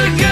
again.